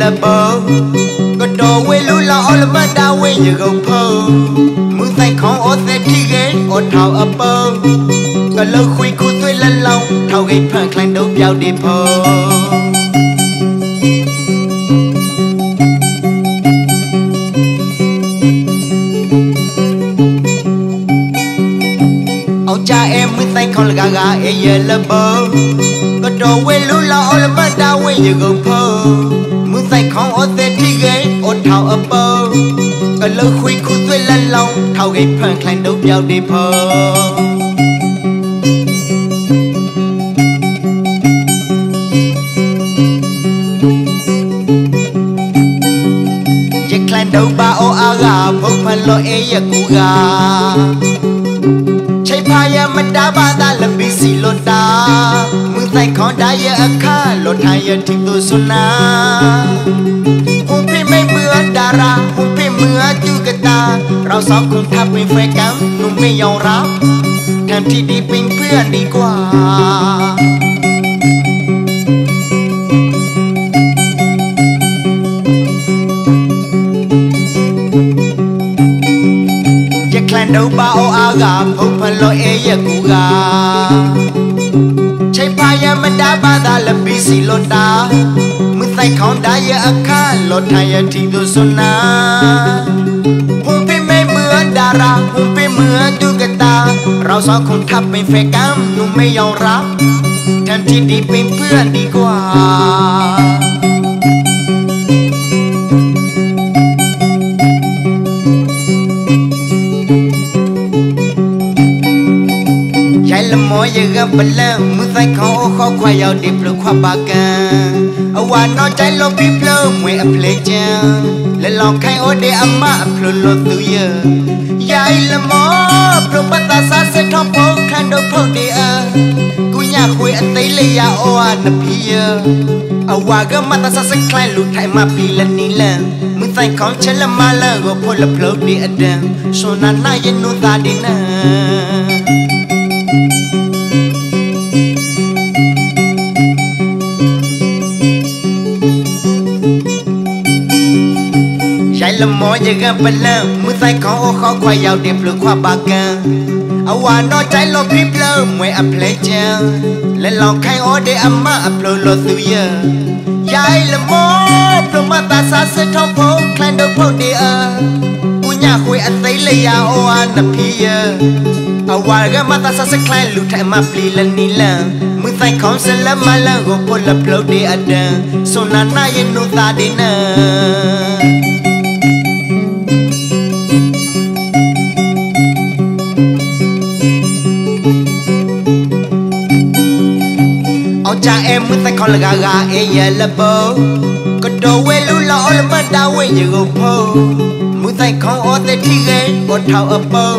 la bo ko do we lu la all ma da we ye go pho mu sai khong o se thi ge o thao a po ko lo khui khu tui la long thao ge phan klan do piao di pho အောင်ကြအဲမဆိုင်ခေါလကကအေရလဘော ကတော်ဝဲလူလာအလမတာဝဲရကုန်ဖောမဆိုင်ခေါအသက်ထိကေအထောက်အပေါ်ကလခွေခုသွဲလလောင်းထောက်ကေဖန်ခလိုင်းတော့ပြောက်ဒီဖောရခလန်တော့ပါအောအားကဖုတ်ဖန်လို့အေရကူကချိန်ဖာရမတာပါတာလပီစီလွန်တာ daya akalon ayan ting tu sunnah Umpi mai mưa darah, umpi mưa tu geta Rau sao cùng thắp mi phê cắm, nụ mi yong rap Tham thi đi bình phương đi qua แคลนดูบ้าโออากาบอุพลโลเอยกูกา ใช้พายามัดาบาดาลบีสิลดามึอใส่ของได้ยาคาลดทายที่ดูสุนาหุ่นพี่ไม่เหมือนดาราหุ่นพี่เหมือนดุกตา เราสองคนทับไป็แฟนกันหนูไม่ยอมรับแทนที่ดีเป็นเพื่อนดีกว่า ရကပလန်မူဆိုင်ခေါခေါခွာရောက်ဒီပလခွာပါကန်အဝါနော်တိုင်လုံးပြပလုံးမွေအပလေချန်လလောင်ခိုင်အိုဒေအမအဖလလို့သူရယာယလမောပရပတာဆာစထောင်းဖို့ခန်တော့ဖို့ဒီအကုညာခွေအသိလေးရအိုအာနဖီယအဝါကမတဆဆကလိုင်းလူထိုင်မပီလနီလန်မင်းဆိုင်ကောင်းချလမလန်ကိုဖို့လပလို့ဒီအဒံဆိုနာနာယနုသာဒီနာ thank you လမောရကပလန်မူဆိုင်ခေါအခေါခွာရောက်တဲ့ဖလူခွာပါကန်အဝါတော့တိုင်လို့ပြပလမွေအပလေချန်လက်လောင်ခိုင်အော်တဲ့အမအပလိုလို့သူရရိုင်လမောပလမတာဆာစထောင်းဖုန်ခလန်တို့ဖုန်ဒီအာဦးညခွေအသိလျာအော်အနဖီယအဝါကမတာဆာစခလန်လူထဲမှာပလီလနီလန်မူဆိုင်ခေါဆလမလန်ကိုပို့လပလို့ဒီအဒန်ဆိုနာနာရဲ့နူတာဒီနာ အောင်ကြအဲမသက်ခေါ်လကကအေးရလဘောကတော်ဝဲလူလောအလမတာဝဲရကိုဖို့မူသက်ခေါ်အော်တဲ့ထီကဲဘောထောက်အပေါ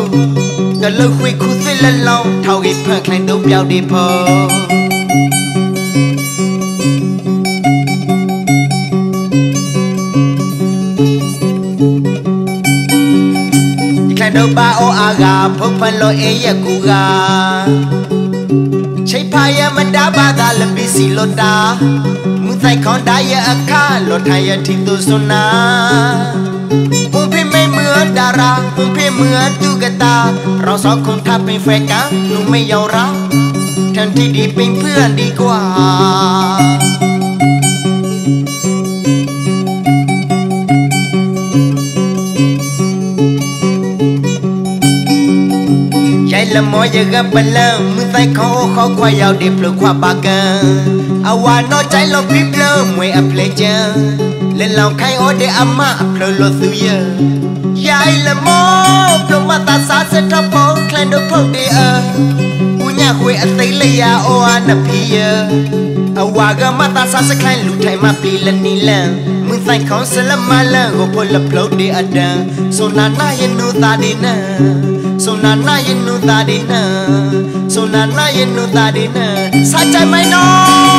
ကလုခွေခုစစ်လလောင်းထောက်ကြီးဖန်ခိုင်းတော့ပြောက်ဒီဖို့ခလတော့ပါအောအားကဖုတ်ဖန်လို့အေးရကူကချိใช้พายมันดาบาดาลบิสิลดามุไซคอนไดายอาคาลดไทายทิตุสุนาปุ่มพี่ไม่เหมือนดาราปุ่มพี่เหมือนตุกตา เราสองคนทับเป็นแฟนกันหนูไม่ยอมรับแทนที่ดีเป็นเพื่อนดีกว่า လမောရကပလံမူဆိုင်ခေါခေါခွာရောက်ဒီပလခွာပါကံအဝါတော့ချိုင်လုံးပြပလမွေအပလေချံလလောင်ခိုင်အော်တဲ့အမအပလလို့သူရရိုင်လမောပလမတာစားစတော့ပေါခလန်တို့ဖုတ်တဲ့အ ခွေအသိလျာအောအနဖီယအဝါကမတာဆာစခိုင်လူထိုင်မပီလနီလန်မွန်ဆိုင်ခေါဆလမလန်ကိုဖလပလုတ်ဒီအဒန်ဆိုနာနာယနူတာဒီနာဆိုနာနာယနူတာဒီနာဆိုနာနာယနူတာဒီနာစာချိုင်မိုင်နော်